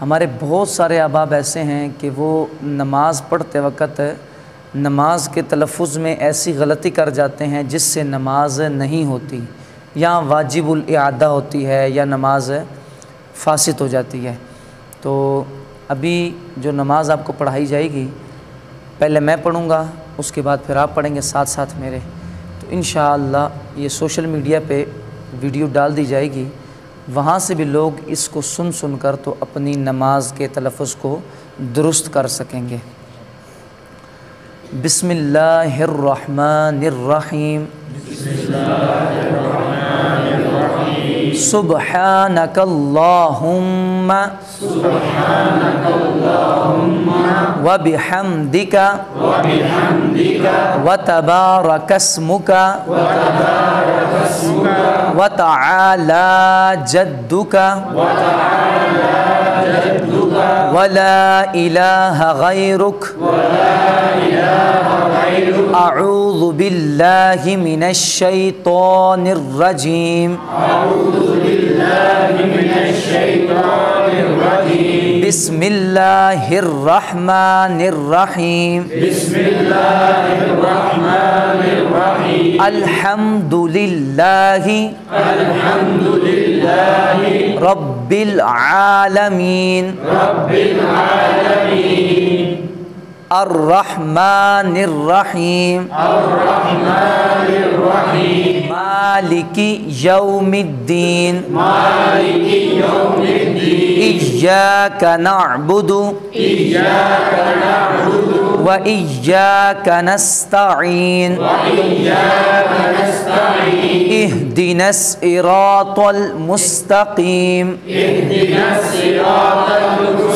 ہمارے بہت سارے احباب ایسے ہیں کہ وہ نماز پڑھتے وقت نماز کے تلفظ میں ایسی غلطی کر جاتے ہیں جس سے نماز نہیں ہوتی، یا واجب الاعادہ ہوتی ہے یا نماز فاسد ہو جاتی ہے۔ تو ابھی جو نماز آپ کو پڑھائی جائے گی، پہلے میں پڑھوں گا، اس کے بعد پھر آپ پڑھیں گے ساتھ ساتھ میرے۔ تو انشاءاللہ یہ سوشل میڈیا پہ ویڈیو ڈال دی جائے گی۔ وہاں سے بھی لوگ اس کو سن سن کر تو اپنی نماز کے تلفظ کو درست کر سکیں گے۔ بسم اللہ الرحمن الرحیم۔ بسم اللہ سبحانك اللهم سبحانك اللهم وبحمدك وبحمدك وتبارك اسمك وتبارك اسمك وتعالى جدك وتعالى ولا إله غيرك. ولا إله غيرك أعوذ بالله من الشيطان الرجيم. أعوذ بالله من الشيطان الرجيم بسم الله الرحمن الرحيم. بسم الله الرحمن الرحيم الحمد لله الحمد لله. رب العالمين. رب العالمين الرحمن الرحيم. الرحمن الرحيم مالك يوم الدين. مالك يوم الدين إياك نعبد إياك نعبد. وإياك نستعين وإياك نستعين. اهدنا الصراط المستقيم. اهدنا الصراط المستقيم.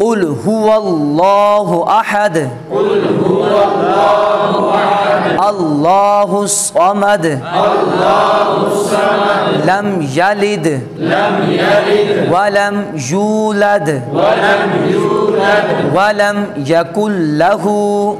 قل هو الله أحد. قل هو الله أحد الله الصمد. الله الصمد لم يلد. لم يلد ولم يولد. ولم يولد ولم يكن له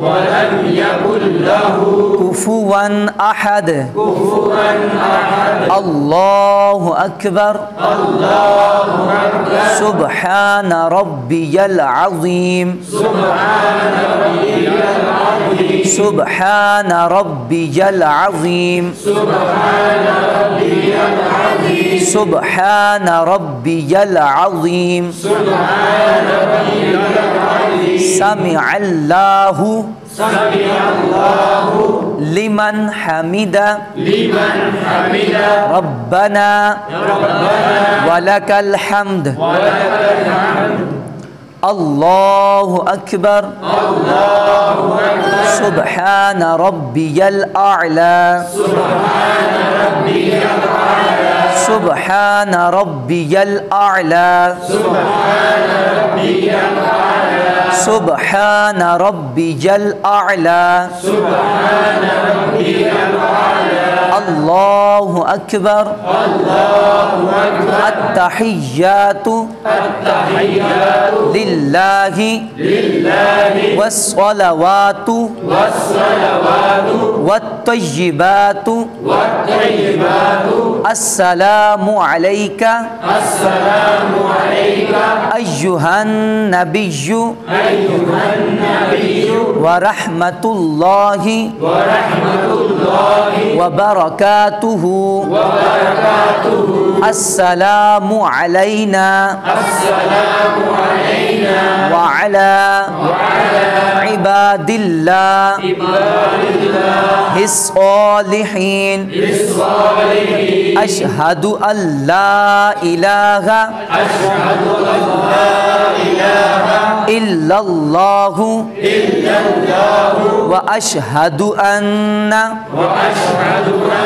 ولم يكن له. كفوا أحد. كفوا أحد الله أكبر. الله أكبر سبحان ربي العظيم سبحان ربي العظيم. سبحان ربي العظيم. سبحان ربي العظيم. سبحان ربي العظيم سبحان ربي العظيم سمع الله. سمع الله لمن حمد لمن حمد ربنا. ربنا ولك الحمد ولك الحمد. الله أكبر. الله أكبر. سبحان ربي الأعلى. سبحان ربي الأعلى. سبحان ربي الأعلى. سبحان ربي الأعلى سبحان ربي الأعلى سبحان ربي الأعلى الله أكبر الله أكبر التحيات التحيات لله لله والصلوات والصلوات والطيبات والطيبات السلام عليك السلام عليك أيها النبي أيها النبي ورحمة الله ورحمة الله وبركاته وبركاته. السلام علينا. السلام علينا. وعلى وعلى عباد الله. عباد الله. الصالحين الصالحين أشهد أن لا إله أشهد أن لا إله إلا الله. إلا الله. وأشهد أن وأشهد أن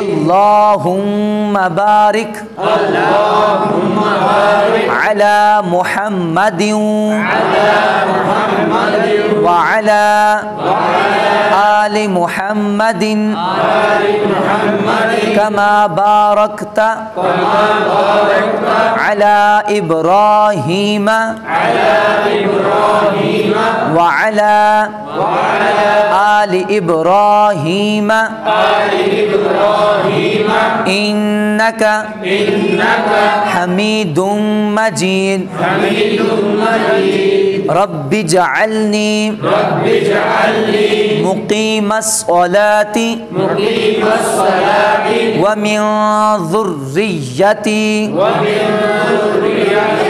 اللهم بارك اللهم بارك على محمد على محمد وعلى آل محمد آل محمد كما باركت كما باركت على إبراهيم على إبراهيم وعلى وعلى آل إبراهيم آل إبراهيم إنك إنك حميد مجيد. حميد مجيد. رب اجعلني رب اجعلني مقيم الصلاة مقيم الصلاة. ومن ذريتي ومن ذريتي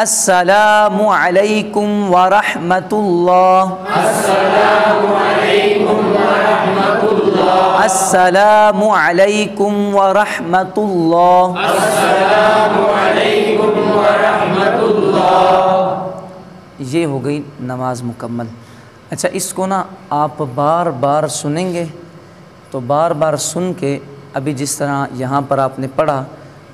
السلام علیکم ورحمۃ اللہ السلام علیکم ورحمۃ اللہ السلام علیکم ورحمۃ اللہ السلام علیکم ورحمۃ اللہ یہ ہو گئی نماز مکمل۔ اچھا اس کو نا آپ بار بار سنیں گے۔ تو بار بار سن کے ابھی جس طرح یہاں پر آپ نے پڑھا،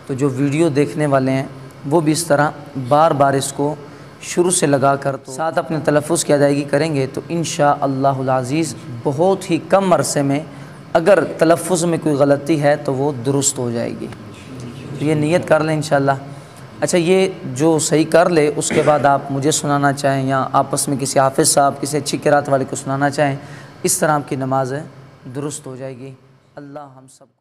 تو جو ویڈیو دیکھنے والے ہیں وہ بھی اس طرح بار بار اس کو شروع سے لگا کر ساتھ اپنے تلفظ کی ادائیگی کریں گے تو انشاءاللہ العزیز بہت ہی کم عرصے میں اگر تلفظ میں کوئی غلطی ہے تو وہ درست ہو جائے گی۔ یہ نیت کر لیں انشاءاللہ۔ اچھا یہ جو صحیح کر لے، اس کے بعد آپ مجھے سنانا چاہیں یا آپس میں کسی حافظ صاحب، کسی اچھی قرات والے کو سنانا چاہیں، اس طرح آپ کی نماز درست ہو جائے گی۔ اللہ ہم سب